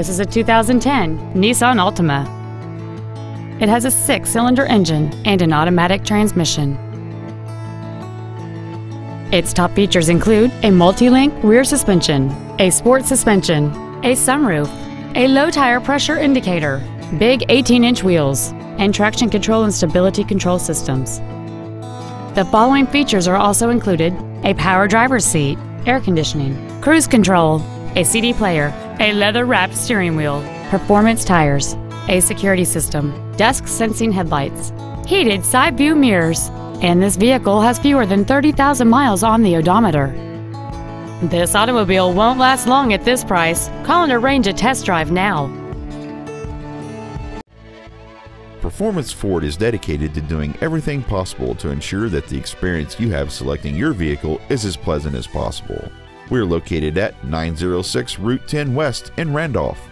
This is a 2010 Nissan Altima. It has a six-cylinder engine and an automatic transmission. Its top features include a multi-link rear suspension, a sport suspension, a sunroof, a low tire pressure indicator, big 18-inch wheels, and traction control and stability control systems. The following features are also included a power driver's seat, air conditioning, cruise control, a CD player, a leather-wrapped steering wheel, performance tires, a security system, dusk sensing headlights, heated side view mirrors, and this vehicle has fewer than 30,000 miles on the odometer. This automobile won't last long at this price. Call and arrange a test drive now. Performance Ford is dedicated to doing everything possible to ensure that the experience you have selecting your vehicle is as pleasant as possible. We are located at 906 Route 10 West in Randolph.